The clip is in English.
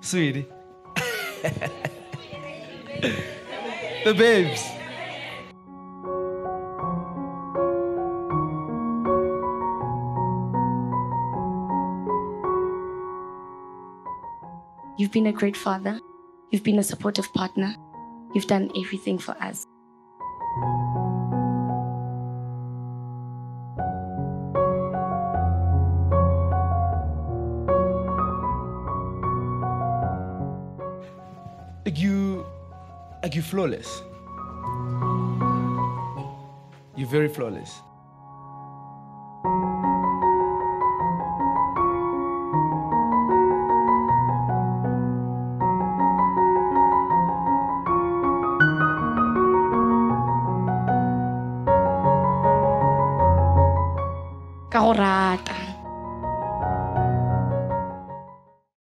Sweetie. the babes. You've been a great father. You've been a supportive partner. You've done everything for us. you, like you're flawless. You're very flawless. ka go rata